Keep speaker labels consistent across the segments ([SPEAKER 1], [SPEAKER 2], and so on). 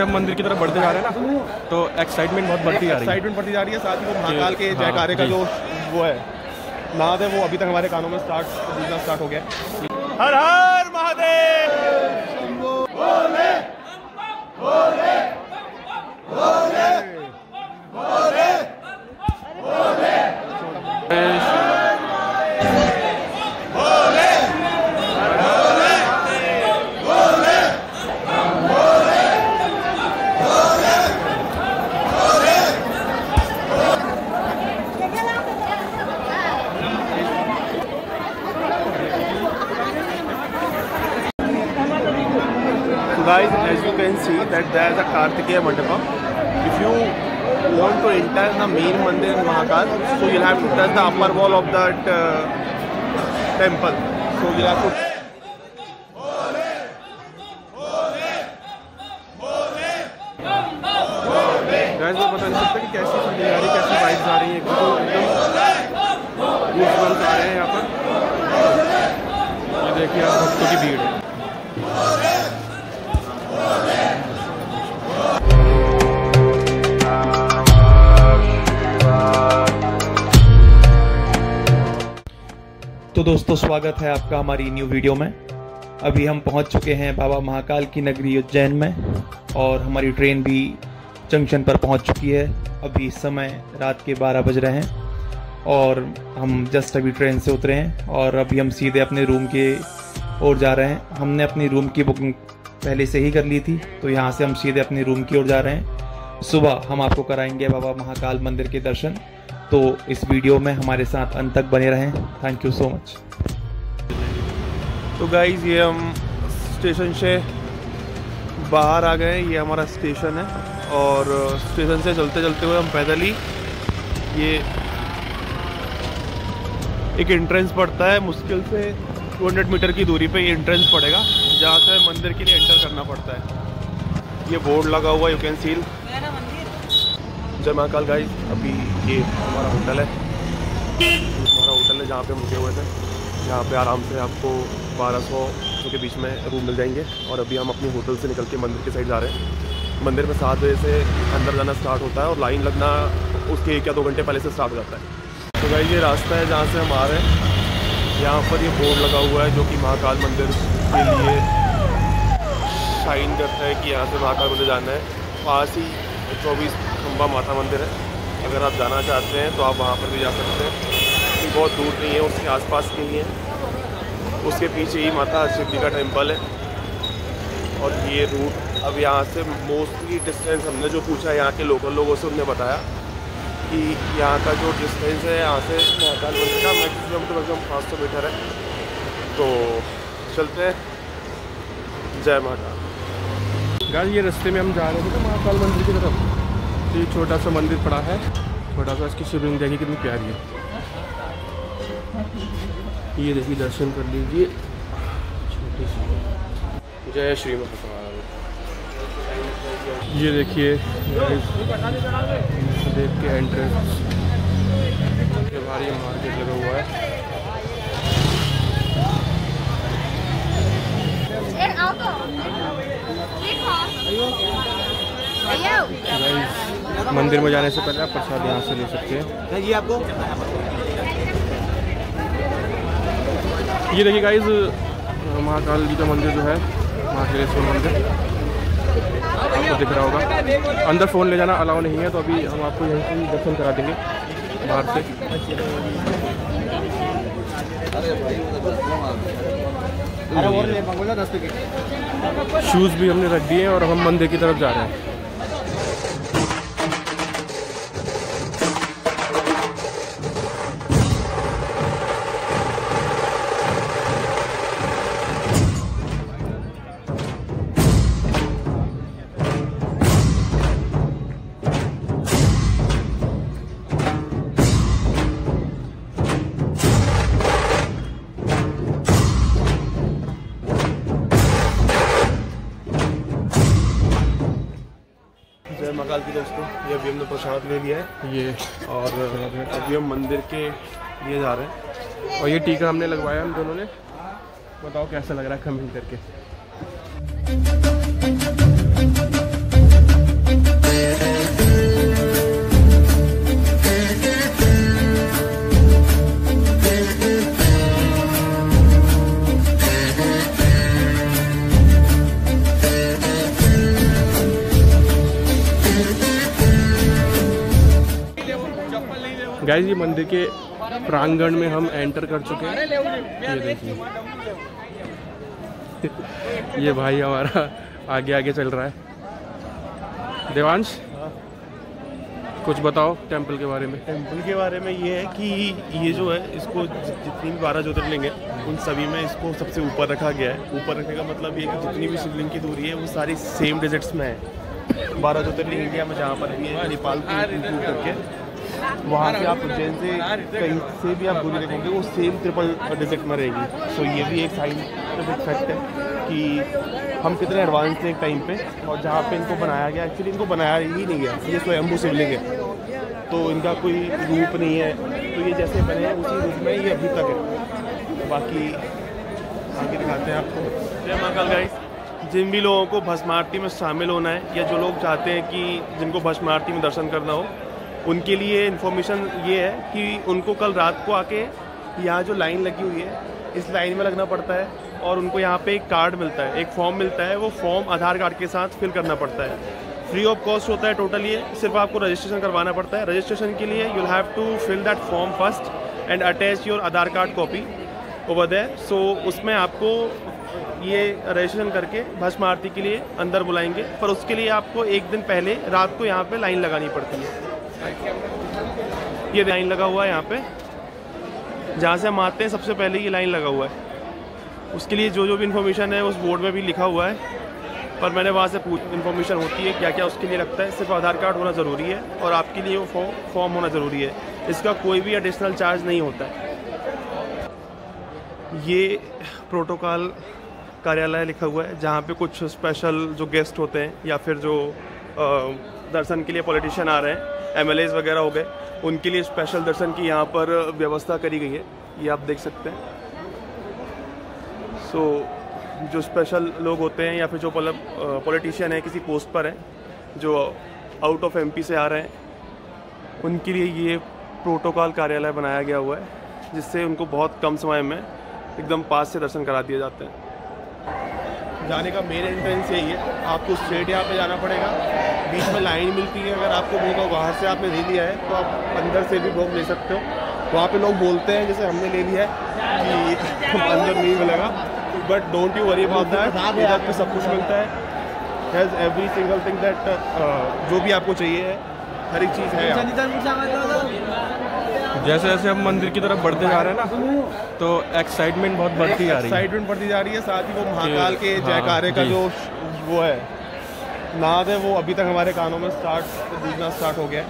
[SPEAKER 1] जैसे हम मंदिर की तरफ़ बढ़ते जा रहे हैं ना तो एक्साइटमेंट बहुत बढ़ती जा रही है।
[SPEAKER 2] एक्साइटमेंट बढ़ती जा रही है साथ ही वो महाकाल के
[SPEAKER 1] हाँ,
[SPEAKER 2] जयकारे का
[SPEAKER 1] जो।
[SPEAKER 2] वो है। नाद है वो अभी तक हमारे कानों में स्टार्ट बजना स्टार्ट हो गया। हर हर Mahadev! So guys, as you can see that there is a Kartikeya Mandapam. If you want to enter the main mandir in Mahakal, so you'll have to touch the upper wall of that uh, temple. So you'll have to
[SPEAKER 1] guess में पता नहीं सकता कि कैसी feeling आ रही है कैसी vibes आ रही है एकदम एकदम आ रहे हैं यहाँ पर ये देखिए आप है
[SPEAKER 3] तो दोस्तों, स्वागत है आपका हमारी न्यू वीडियो में। अभी हम पहुँच चुके हैं बाबा महाकाल की नगरी उज्जैन में और हमारी ट्रेन भी जंक्शन पर पहुँच चुकी है। अभी इस समय रात के 12 बज रहे हैं और हम जस्ट अभी ट्रेन से उतरे हैं और अभी हम सीधे अपने रूम के ओर जा रहे हैं। हमने अपनी रूम की बुकिंग पहले से ही कर ली थी तो यहाँ से हम सीधे अपने रूम की ओर जा रहे हैं। सुबह हम आपको कराएँगे बाबा महाकाल मंदिर के दर्शन। तो इस वीडियो में हमारे साथ अंत तक बने रहें। थैंक यू सो मच
[SPEAKER 2] तो गाइज़ ये हम स्टेशन से बाहर आ गए ये हमारा स्टेशन है और स्टेशन से चलते चलते हुए हम पैदल ही ये एक एंट्रेंस पड़ता है। मुश्किल से 200 मीटर की दूरी पे ये एंट्रेंस पड़ेगा। जहाँ से मंदिर के लिए एंटर करना पड़ता है। ये बोर्ड लगा हुआ यू कैन सील जय महाकाल गाइस अभी ये हमारा होटल है। हमारा होटल है जहाँ पे हम रुके हुए थे। यहाँ पे आराम से आपको 1200 के बीच में रूम मिल जाएँगे। और अभी हम अपने होटल से निकल के मंदिर के साइड जा रहे हैं। मंदिर में सात बजे से अंदर जाना स्टार्ट होता है और लाइन लगना उसके एक या दो घंटे पहले से स्टार्ट हो जाता है। तो भाई ये रास्ता है जहाँ से हम आ रहे हैं। यहाँ पर ये बोर्ड लगा हुआ है जो कि महाकाल मंदिर के लिए शाइन करता है कि यहाँ से महाकाल मंदिर जाना है। पास ही चौबीस खम्बा माता मंदिर है। अगर आप जाना चाहते हैं तो आप वहाँ पर भी जा सकते हैं। बहुत दूर नहीं है, उसके आसपास के ही है। उसके पीछे ही माता जी का टेंपल है। और ये रूट अब यहाँ से मोस्टली डिस्टेंस हमने जो पूछा, यहाँ के लोकल लोगों से उन्होंने बताया कि यहाँ का जो डिस्टेंस है, यहाँ से महाकाल मंदिर का मैक्सिमम टू मैक्सिमम पाँच सौ मीटर है। तो चलते हैं। जय महाकाल
[SPEAKER 1] गाइस, ये रास्ते में हम जा रहे थे महाकाल मंदिर की तरफ़। तो ये छोटा सा मंदिर पड़ा है। छोटा सा इसकी शिवलिंग देखिए कितनी प्यारी है। ये देखिए दर्शन कर लीजिए। छोटी सी जय श्री महाकाल। ये देखिए देख के एंट्रेंस के बाहर ये मार्केट लगा हुआ है। मंदिर में जाने से पहले आप प्रसाद यहाँ से ले सकते हैं।
[SPEAKER 2] जी आपको?
[SPEAKER 1] ये देखिए गाइज़ महाकाल जी का मंदिर जो है महाकालेश्वर मंदिर। आपको दिख रहा होगा। अंदर फ़ोन ले जाना अलाउ नहीं है तो अभी हम आपको यहीं से दर्शन करा देंगे बाहर से। शूज़ भी हमने रख दिए हैं और हम मंदिर की तरफ़ जा रहे हैं।
[SPEAKER 2] ले लिया है।
[SPEAKER 1] ये।
[SPEAKER 2] और अभी हम मंदिर के लिए जा रहे हैं।
[SPEAKER 1] और ये टीका हमने लगवाया हम दोनों ने। बताओ कैसा लग रहा है कमेंट करके। गाइस, ये मंदिर के प्रांगण में हम एंटर कर चुके हैं। ये देखिए। ये भाई हमारा आगे आगे चल रहा है। देवांश, कुछ बताओ टेंपल के बारे में।
[SPEAKER 2] टेंपल के बारे में ये है कि ये जो है, इसको जितनी भी बारह ज्योतिर्लिंग है, उन सभी में इसको सबसे ऊपर रखा गया है। ऊपर रखने का मतलब ये कि जितनी भी शिवलिंग की दूरी है, वो सारी सेम डिजिट्स में है। बारह ज्योतिर्लिंग इंडिया में जहाँ पर भी है, नेपाल को करके वहाँ से आप उज्जैन से कहीं से भी आप दूरी देखोगे, वो सेम ट्रिपल डिजिट में रहेगी। सो ये भी एक साइंटिफिक फैक्ट है कि हम कितने एडवांस थे एक टाइम पे और जहाँ पे इनको बनाया गया एक्चुअली इनको बनाया ही नहीं गया। ये स्वयंभू शिवलिंग है। तो इनका कोई रूप नहीं है। तो ये जैसे बने हैं, उसी रूप में ये अभी तक है। बाकी आगे दिखाते हैं आपको। जय महाकाल गाइस जिन भी लोगों को भस्म आरती में शामिल होना है या जो लोग चाहते हैं कि जिनको भस्म आरती में दर्शन करना हो उनके लिए इन्फॉर्मेशन ये है कि उनको कल रात को आके यहाँ जो लाइन लगी हुई है, इस लाइन में लगना पड़ता है और उनको यहाँ पे एक कार्ड मिलता है, एक फॉर्म मिलता है, वो फॉर्म आधार कार्ड के साथ फिल करना पड़ता है। फ्री ऑफ़ कॉस्ट होता है टोटल ये सिर्फ़ आपको रजिस्ट्रेशन करवाना पड़ता है। रजिस्ट्रेशन के लिए you have to fill that form first and attach your Aadhaar card copy over there so उसमें आपको ये रजिस्ट्रेशन करके भस्म आरती के लिए अंदर बुलाएँगे, पर उसके लिए आपको एक दिन पहले रात को यहाँ पे लाइन लगानी पड़ती है। ये लाइन लगा हुआ है यहाँ पे। जहाँ से हम आते हैं, सबसे पहले ये लाइन लगा हुआ है। उसके लिए जो जो भी इन्फॉर्मेशन है, उस बोर्ड में भी लिखा हुआ है। पर मैंने वहाँ से पूछ इन्फॉर्मेशन होती है क्या क्या उसके लिए लगता है। सिर्फ़ आधार कार्ड होना ज़रूरी है और आपके लिए वो फॉर्म होना ज़रूरी है। इसका कोई भी एडिशनल चार्ज नहीं होता है। ये प्रोटोकॉल कार्यालय लिखा हुआ है, जहाँ पे कुछ स्पेशल जो गेस्ट होते हैं या फिर जो दर्शन के लिए पॉलिटिशियन आ रहे हैं एम वगैरह हो गए उनके लिए स्पेशल दर्शन की यहाँ पर व्यवस्था करी गई है ये आप देख सकते हैं। सो so, जो स्पेशल लोग होते हैं या फिर जो मतलब पॉलिटिशियन है किसी पोस्ट पर हैं जो आउट ऑफ़ एमपी से आ रहे हैं उनके लिए ये प्रोटोकॉल कार्यालय बनाया गया हुआ है जिससे उनको बहुत कम समय में एकदम पास से दर्शन करा दिए जाते हैं। जाने का मेन एंट्रेंस यही है आपको स्ट्रेट यहाँ पे जाना पड़ेगा। बीच में लाइन मिलती है अगर आपको भोग बाहर से आपने ले लिया है तो आप अंदर से भी भोग ले सकते हो। वहाँ पे लोग बोलते हैं जैसे हमने ले लिया है कि अंदर नहीं मिलेगा। But don't you worry about that इधर पे सब कुछ मिलता है। Has every single thing that जो भी आपको चाहिए है हर एक चीज़ है
[SPEAKER 1] जैसे जैसे हम मंदिर की तरफ़ बढ़ते जा रहे हैं ना तो एक्साइटमेंट बहुत बढ़ती जा रही है।
[SPEAKER 2] एक्साइटमेंट बढ़ती जा रही है साथ ही वो महाकाल के
[SPEAKER 1] हाँ,
[SPEAKER 2] जयकारे का
[SPEAKER 1] जो
[SPEAKER 2] वो है। नाद है वो अभी तक हमारे कानों में स्टार्ट गूंजना स्टार्ट हो गया।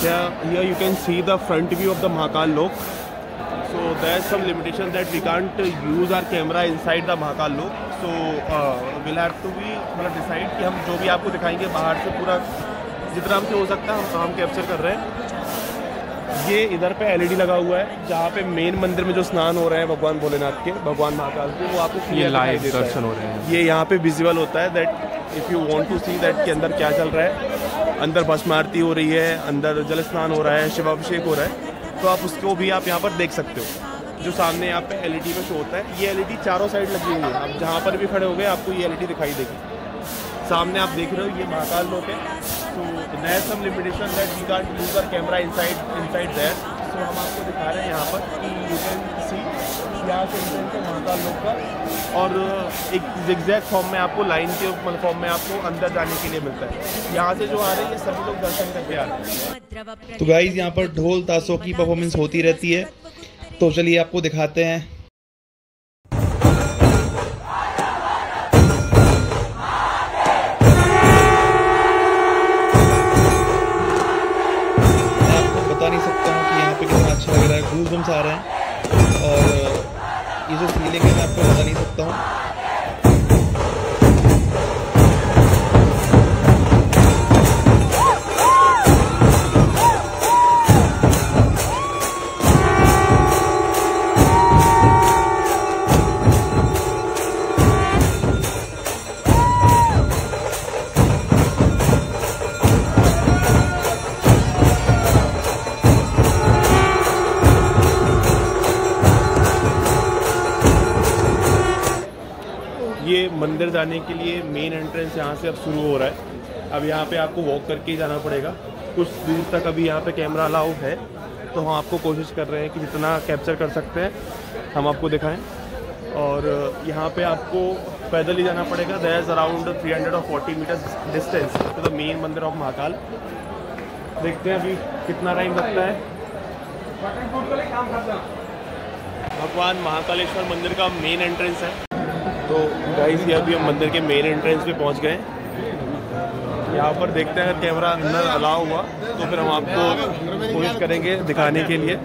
[SPEAKER 2] क्या here you can see the front view of the Mahakal Lok so there some limitation that we can't use our camera inside the Mahakal Lok so will have to be मतलब decide कि हम जो भी आपको दिखाएँगे, बाहर से पूरा, जितना हमसे हो सकता है, हम हम कैप्चर कर रहे हैं। ये इधर पे एलईडी लगा हुआ है जहाँ पे मेन मंदिर में जो स्नान हो रहे हैं भगवान भोलेनाथ के भगवान महाकाल के वो आपको
[SPEAKER 1] ये लाइव दर्शन हो रहे हैं।
[SPEAKER 2] ये यहाँ पे विजिबल होता है that if you want to see that के अंदर क्या चल रहा है अंदर भस्म आरती हो रही है अंदर जल स्नान हो रहा है शिवाभिषेक हो रहा है तो आप उसको भी आप यहाँ पर देख सकते हो। जो सामने यहाँ पे एल एलईडी में शो होता है ये एलईडी चारों साइड लगी हुई है। आप जहाँ पर भी खड़े हो गए आपको ये एलईडी दिखाई देगी। सामने आप देख रहे हो, ये महाकाल लोक है। तो there some limitation that we can't use our camera inside inside there so हम आपको दिखा रहे हैं यहाँ पर कि यू कैन सी यहाँ से entrance है महाकाल लोक का। और एक जिग्जैग फॉर्म में आपको लाइन के फॉर्म में आपको अंदर जाने के लिए मिलता है। यहाँ से जो आ रहे हैं, ये सभी लोग दर्शन करके आ रहे हैं।
[SPEAKER 3] तो गाइज़ यहाँ पर ढोल, ताशों की परफॉर्मेंस होती रहती है। तो चलिए आपको दिखाते हैं। नहीं सकता हूँ कि यहाँ पे कितना अच्छा लग रहा है। गूज बम्स आ रहे हैं। और, ये जो फीलिंग है, मैं आपको बता नहीं सकता हूँ।
[SPEAKER 2] मंदिर जाने के लिए मेन एंट्रेंस यहाँ से अब शुरू हो रहा है। अब यहाँ पे आपको वॉक करके ही जाना पड़ेगा। कुछ दूर तक अभी यहाँ पे कैमरा अलाउ है। तो हम आपको कोशिश कर रहे हैं कि जितना कैप्चर कर सकते हैं, हम आपको दिखाएँ। और यहाँ पे आपको पैदल ही जाना पड़ेगा। There around 340 metre distance to the main मंदिर ऑफ़ महाकाल देखते हैं अभी कितना टाइम लगता है। भगवान महाकालेश्वर मंदिर का मेन एंट्रेंस है। तो गाइस ये अभी हम मंदिर के मेन एंट्रेंस पे पहुँच गए। यहाँ पर देखते हैं, अगर कैमरा अंदर अलाउ हुआ तो फिर हम आपको कोशिश करेंगे दिखाने के लिए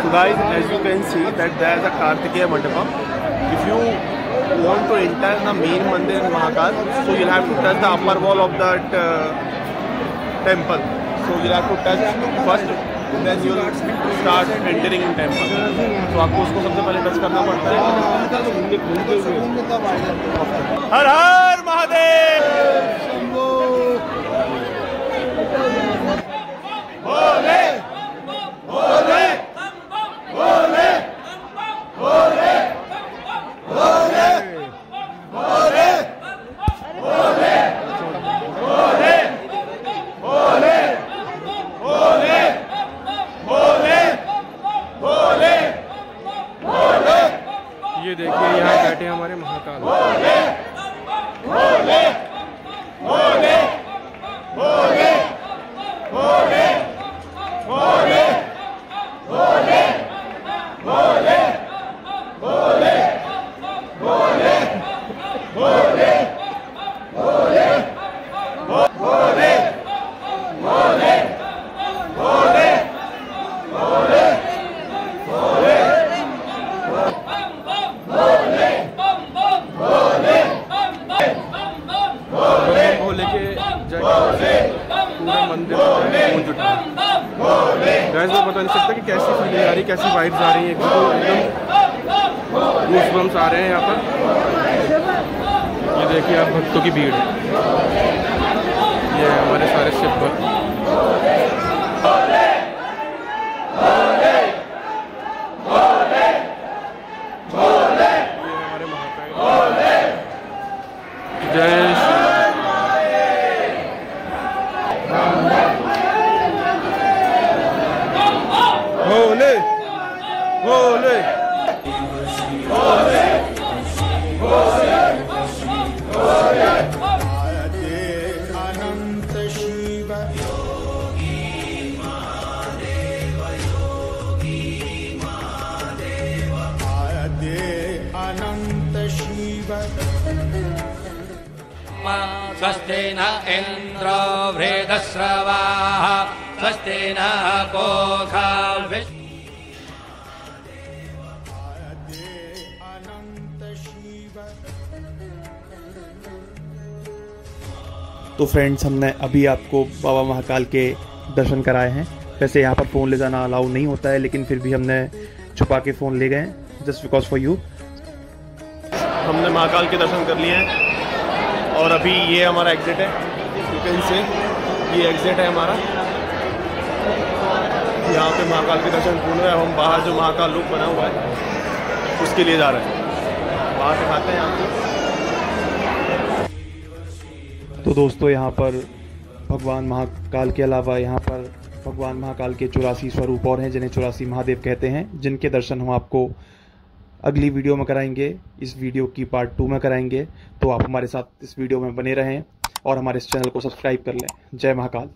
[SPEAKER 2] So guys, as you that there is a Kartikeya Mandapam. If you want to enter the main mandir in Mahakal, so you'll have to touch the upper wall of that uh, temple. So you'll have to touch first, then you'll start entering in temple. So आपको उसको सबसे पहले touch करना पड़ता है हर हर महादेव
[SPEAKER 1] ये देखिए यहाँ बैठे हैं हमारे महाकाल को लेके जय पूरा मंदिर गूंज उठा गैस मैं बता नहीं सकता कि कैसी फीलिंग आ रही कैसी वाइब्स आ रही हैं एकदम एकदम गूसबम्स आ रहे हैं यहाँ पर। ये देखिए आप भक्तों की भीड़। है ये हमारे सारे शिव भक्त।
[SPEAKER 4] स्वस्ति न इन्द्रो वृदस्रवाः स्वस्ति न कोखा
[SPEAKER 3] तो फ्रेंड्स हमने अभी आपको बाबा महाकाल के दर्शन कराए हैं। वैसे यहाँ पर फ़ोन ले जाना अलाउ नहीं होता है लेकिन फिर भी हमने छुपा के फ़ोन ले गए जस्ट बिकॉज़ फॉर यू
[SPEAKER 2] हमने महाकाल के दर्शन कर लिए हैं। और अभी ये हमारा एग्जिट है। यू कैन से ये एग्जिट है हमारा। यहाँ पे महाकाल के दर्शन पूर्ण हुए हम बाहर जो महाकाल रूप बना हुआ है, उसके लिए जा रहे हैं। बाहर दिखाते हैं आपको।
[SPEAKER 3] तो दोस्तों, यहाँ पर भगवान महाकाल के अलावा यहाँ पर भगवान महाकाल के चौरासी स्वरूप और हैं, जिन्हें चौरासी महादेव कहते हैं, जिनके दर्शन हम आपको अगली वीडियो में कराएँगे, इस वीडियो की पार्ट टू में कराएँगे। तो आप हमारे साथ इस वीडियो में बने रहें और हमारे इस चैनल को सब्सक्राइब कर लें। जय महाकाल।